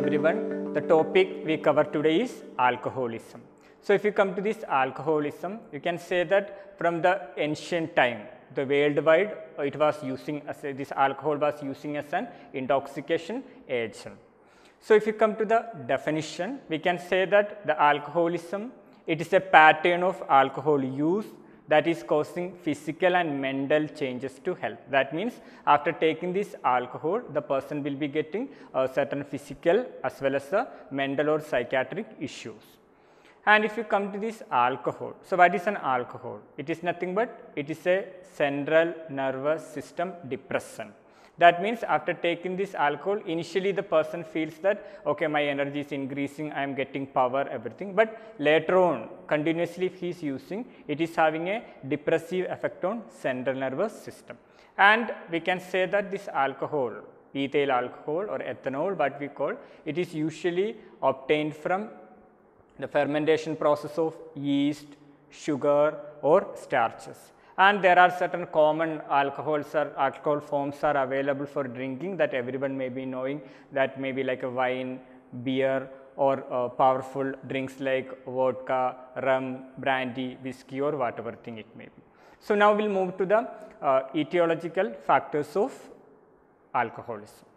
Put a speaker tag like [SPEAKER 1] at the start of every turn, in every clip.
[SPEAKER 1] everyone. The topic we cover today is alcoholism. So if you come to this alcoholism, you can say that from the ancient time, the worldwide uh, it was using as a, this alcohol was using as an intoxication agent. So if you come to the definition, we can say that the alcoholism, it is a pattern of alcohol use that is causing physical and mental changes to health. That means after taking this alcohol, the person will be getting uh, certain physical as well as the mental or psychiatric issues. And if you come to this alcohol, so what is an alcohol? It is nothing but it is a central nervous system depressant. That means after taking this alcohol, initially the person feels that okay, my energy is increasing, I am getting power, everything. But later on, continuously if he is using, it is having a depressive effect on central nervous system. And we can say that this alcohol, ethyl alcohol or ethanol, what we call, it is usually obtained from the fermentation process of yeast, sugar or starches. And there are certain common alcohols or alcohol forms are available for drinking that everyone may be knowing that may be like a wine, beer or uh, powerful drinks like vodka, rum, brandy, whiskey or whatever thing it may be. So now we'll move to the uh, etiological factors of alcoholism.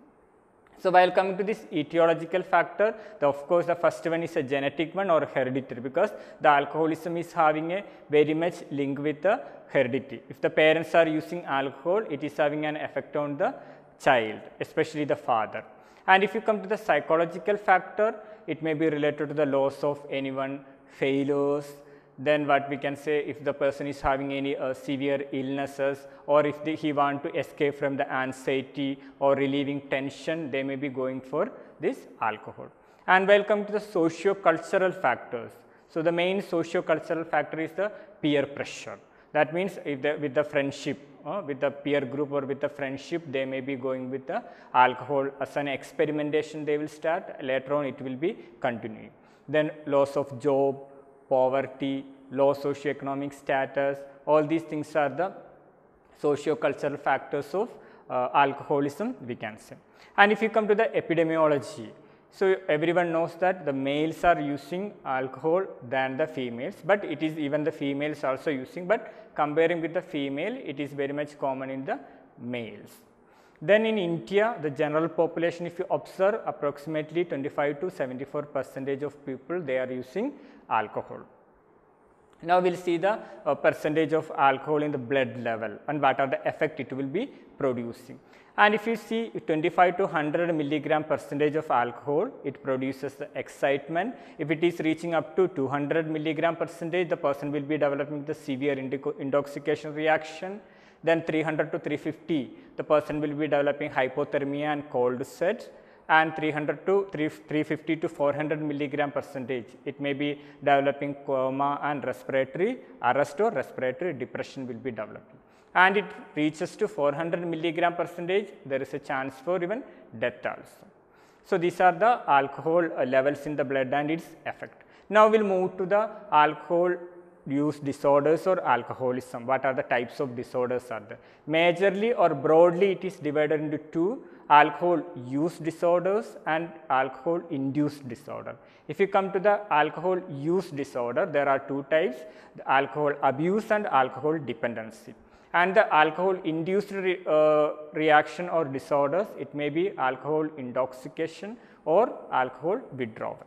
[SPEAKER 1] So while coming to this etiological factor, the, of course the first one is a genetic one or hereditary because the alcoholism is having a very much link with the heredity. If the parents are using alcohol, it is having an effect on the child, especially the father. And if you come to the psychological factor, it may be related to the loss of anyone, failures, then what we can say if the person is having any uh, severe illnesses or if he want to escape from the anxiety or relieving tension, they may be going for this alcohol. And welcome to the socio-cultural factors. So, the main socio-cultural factor is the peer pressure. That means if the, with the friendship, uh, with the peer group or with the friendship, they may be going with the alcohol as an experimentation they will start, later on it will be continuing. Then loss of job, poverty, low socioeconomic status, all these things are the socio-cultural factors of uh, alcoholism we can say. And if you come to the epidemiology, so everyone knows that the males are using alcohol than the females, but it is even the females also using, but comparing with the female, it is very much common in the males. Then in India, the general population, if you observe approximately 25 to 74 percentage of people, they are using alcohol. Now, we will see the uh, percentage of alcohol in the blood level and what are the effect it will be producing. And if you see 25 to 100 milligram percentage of alcohol, it produces the excitement. If it is reaching up to 200 milligram percentage, the person will be developing the severe intoxication reaction. Then 300 to 350, the person will be developing hypothermia and cold sweat and 300 to 350 to 400 milligram percentage. It may be developing coma and respiratory arrest or respiratory depression will be developing. And it reaches to 400 milligram percentage, there is a chance for even death also. So, these are the alcohol levels in the blood and its effect. Now, we will move to the alcohol use disorders or alcoholism. What are the types of disorders are there? Majorly or broadly it is divided into two alcohol use disorders and alcohol induced disorder. If you come to the alcohol use disorder, there are two types, the alcohol abuse and alcohol dependency. And the alcohol induced re, uh, reaction or disorders, it may be alcohol intoxication or alcohol withdrawal.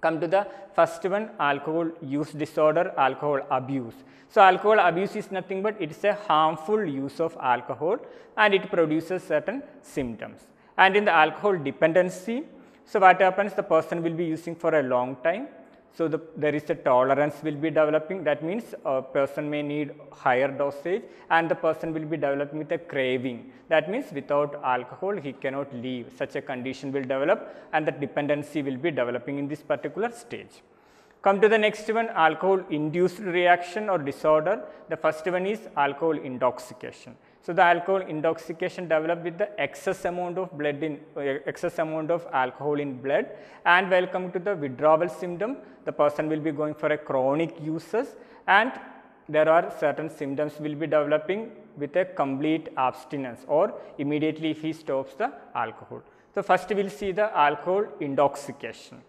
[SPEAKER 1] Come to the first one alcohol use disorder, alcohol abuse. So, alcohol abuse is nothing but it is a harmful use of alcohol and it produces certain symptoms. And in the alcohol dependency, so what happens the person will be using for a long time so, the, there is a tolerance will be developing that means a person may need higher dosage and the person will be developing with a craving that means without alcohol he cannot live such a condition will develop and the dependency will be developing in this particular stage. Come to the next one alcohol induced reaction or disorder the first one is alcohol intoxication. So, the alcohol intoxication develop with the excess amount of blood in uh, excess amount of alcohol in blood and welcome to the withdrawal symptom the person will be going for a chronic uses and there are certain symptoms will be developing with a complete abstinence or immediately if he stops the alcohol. So, first we will see the alcohol intoxication.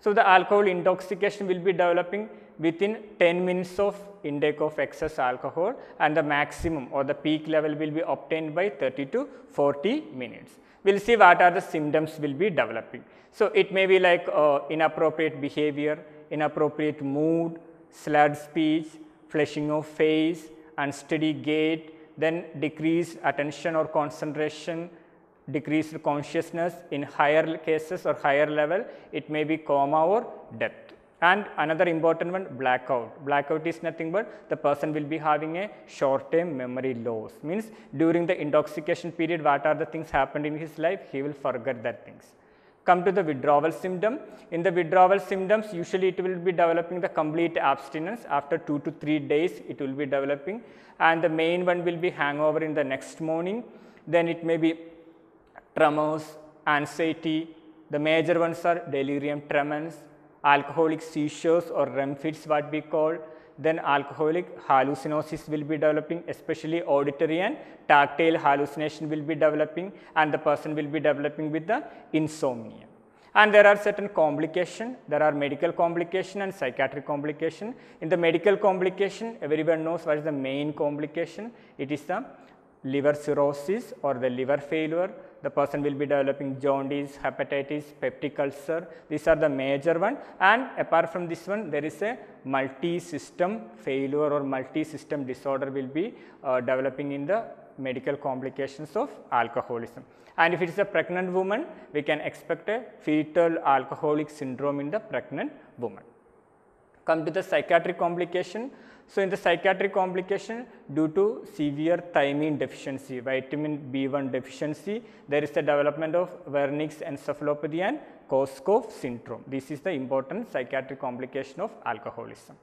[SPEAKER 1] So, the alcohol intoxication will be developing within 10 minutes of intake of excess alcohol and the maximum or the peak level will be obtained by 30 to 40 minutes. We will see what are the symptoms will be developing. So, it may be like uh, inappropriate behavior, inappropriate mood, slurred speech, flushing of face, unsteady gait, then decreased attention or concentration, decreased consciousness in higher cases or higher level, it may be coma or death. And another important one blackout. Blackout is nothing but the person will be having a short term memory loss. Means during the intoxication period what are the things happened in his life he will forget that things. Come to the withdrawal symptom. In the withdrawal symptoms usually it will be developing the complete abstinence after 2 to 3 days it will be developing and the main one will be hangover in the next morning. Then it may be tremors, anxiety. The major ones are delirium tremens, alcoholic seizures or rum fits what we call, then alcoholic hallucinosis will be developing especially auditory and tactile hallucination will be developing and the person will be developing with the insomnia. And there are certain complication, there are medical complication and psychiatric complication. In the medical complication, everyone knows what is the main complication. It is the liver cirrhosis or the liver failure the person will be developing jaundice, hepatitis, peptic ulcer. These are the major one and apart from this one there is a multi-system failure or multi-system disorder will be uh, developing in the medical complications of alcoholism. And if it is a pregnant woman, we can expect a fetal alcoholic syndrome in the pregnant woman. Come to the psychiatric complication, so, in the psychiatric complication due to severe thiamine deficiency, vitamin B1 deficiency, there is the development of Wernicke's encephalopathy and Korsakoff syndrome. This is the important psychiatric complication of alcoholism.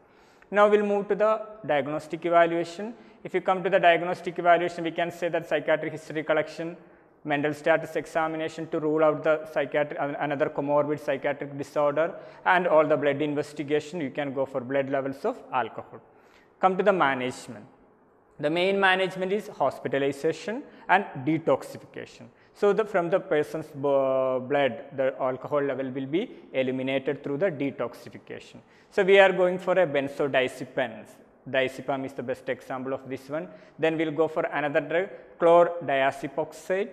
[SPEAKER 1] Now, we will move to the diagnostic evaluation. If you come to the diagnostic evaluation, we can say that psychiatric history collection, mental status examination to rule out the psychiatric another comorbid psychiatric disorder and all the blood investigation you can go for blood levels of alcohol. Come to the management. The main management is hospitalization and detoxification. So, the, from the person's blood, the alcohol level will be eliminated through the detoxification. So, we are going for a benzodiazepines. Diazepam is the best example of this one. Then we will go for another drug, chlordiazepoxide.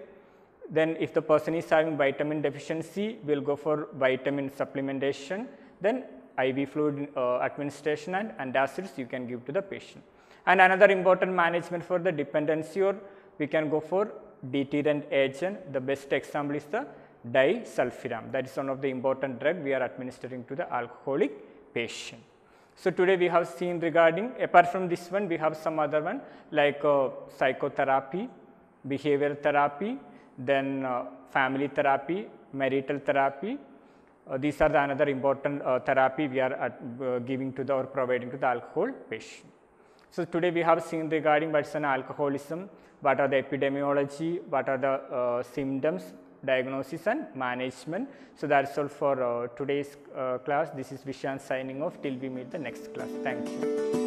[SPEAKER 1] Then if the person is having vitamin deficiency, we will go for vitamin supplementation. Then IV fluid uh, administration and antacids you can give to the patient. And another important management for the dependency or we can go for deterrent agent. The best example is the disulfiram. That is one of the important drug we are administering to the alcoholic patient. So, today we have seen regarding apart from this one we have some other one like uh, psychotherapy, behavior therapy, then uh, family therapy, marital therapy, uh, these are the another important uh, therapy we are uh, giving to the or providing to the alcohol patient. So, today we have seen regarding what is an alcoholism, what are the epidemiology, what are the uh, symptoms, diagnosis and management. So, that is all for uh, today's class. This is Vishan signing off till we meet the next class. Thank you.